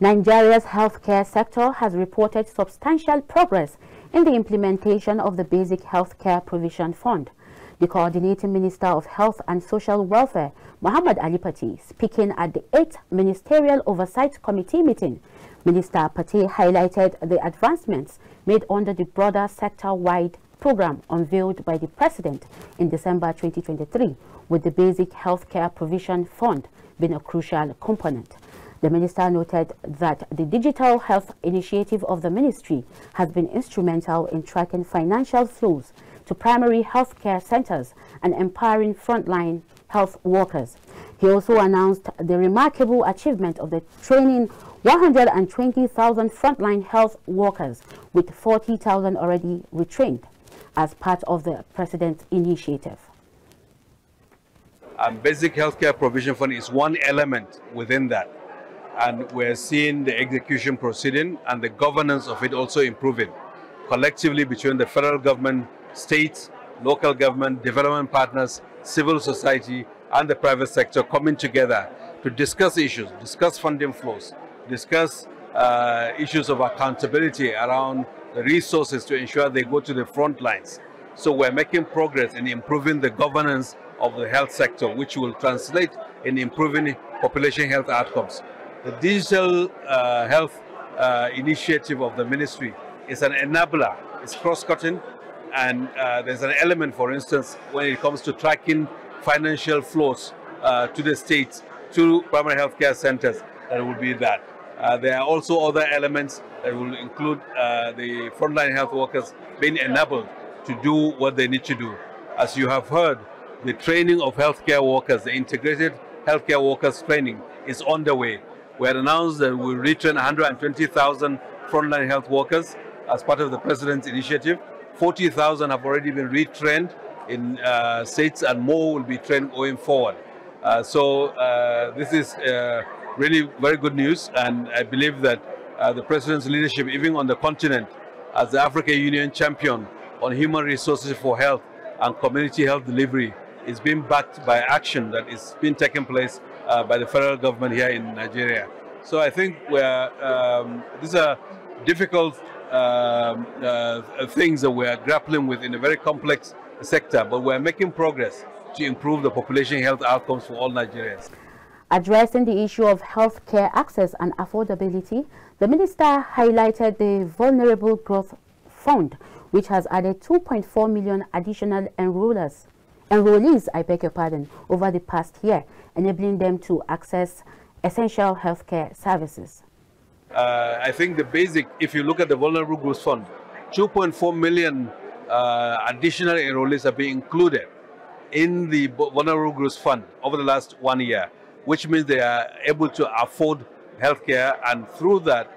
Nigeria's healthcare sector has reported substantial progress in the implementation of the Basic Healthcare Provision Fund. The Coordinating Minister of Health and Social Welfare, Muhammad Ali Pate, speaking at the 8th Ministerial Oversight Committee meeting, Minister Pate highlighted the advancements made under the broader sector-wide program unveiled by the President in December 2023, with the Basic Healthcare Provision Fund being a crucial component. The minister noted that the digital health initiative of the ministry has been instrumental in tracking financial flows to primary health care centers and empowering frontline health workers. He also announced the remarkable achievement of the training 120,000 frontline health workers with 40,000 already retrained as part of the President's initiative. Um, basic healthcare provision fund is one element within that and we're seeing the execution proceeding and the governance of it also improving collectively between the federal government, states, local government, development partners, civil society, and the private sector coming together to discuss issues, discuss funding flows, discuss uh, issues of accountability around the resources to ensure they go to the front lines. So we're making progress in improving the governance of the health sector, which will translate in improving population health outcomes. The digital uh, health uh, initiative of the ministry is an enabler. It's cross-cutting and uh, there's an element, for instance, when it comes to tracking financial flows uh, to the states, to primary healthcare centers, that will be that. Uh, there are also other elements that will include uh, the frontline health workers being enabled to do what they need to do. As you have heard, the training of healthcare workers, the integrated healthcare workers training is underway we had announced that we retrain 120,000 frontline health workers as part of the President's initiative. 40,000 have already been retrained in uh, states and more will be trained going forward. Uh, so uh, this is uh, really very good news and I believe that uh, the President's leadership, even on the continent, as the African Union champion on human resources for health and community health delivery is being backed by action that is being taken place uh, by the federal government here in Nigeria. So I think we're, um, these are difficult um, uh, things that we're grappling with in a very complex sector, but we're making progress to improve the population health outcomes for all Nigerians. Addressing the issue of health care access and affordability, the minister highlighted the Vulnerable Groups Fund, which has added 2.4 million additional enrollers enrollees, I beg your pardon, over the past year, enabling them to access essential healthcare services? Uh, I think the basic, if you look at the Vulnerable Groups Fund, 2.4 million uh, additional enrollees have been included in the Vulnerable Groups Fund over the last one year, which means they are able to afford healthcare and through that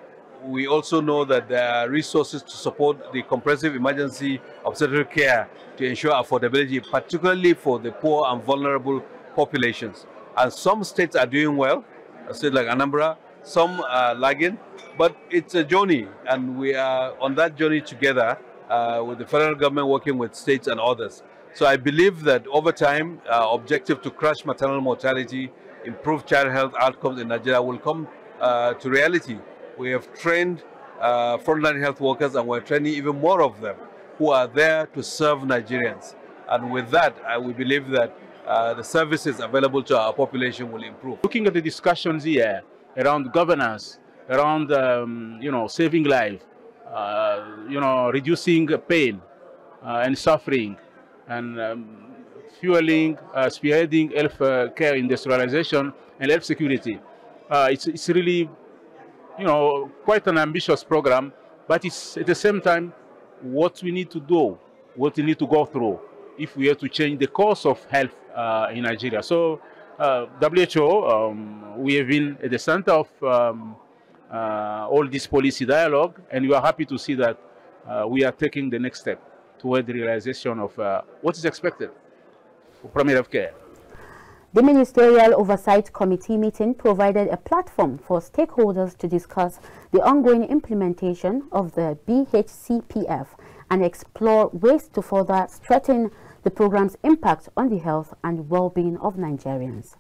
we also know that there are resources to support the comprehensive emergency obstetric care to ensure affordability, particularly for the poor and vulnerable populations. And some states are doing well, a state like Anambra, some are lagging, but it's a journey, and we are on that journey together uh, with the federal government working with states and others. So I believe that over time, our objective to crush maternal mortality, improve child health outcomes in Nigeria will come uh, to reality. We have trained uh, frontline health workers and we're training even more of them who are there to serve Nigerians. And with that, uh, we believe that uh, the services available to our population will improve. Looking at the discussions here around governance, around um, you know saving life, uh, you know reducing pain uh, and suffering, and um, fueling, uh, spearheading health care industrialization and health security. it's, it's really you know, quite an ambitious program, but it's at the same time what we need to do, what we need to go through if we are to change the course of health uh, in Nigeria. So uh, WHO, um, we have been at the center of um, uh, all this policy dialogue, and we are happy to see that uh, we are taking the next step toward the realization of uh, what is expected for primary health care. The Ministerial Oversight Committee meeting provided a platform for stakeholders to discuss the ongoing implementation of the BHCPF and explore ways to further strengthen the program's impact on the health and well-being of Nigerians.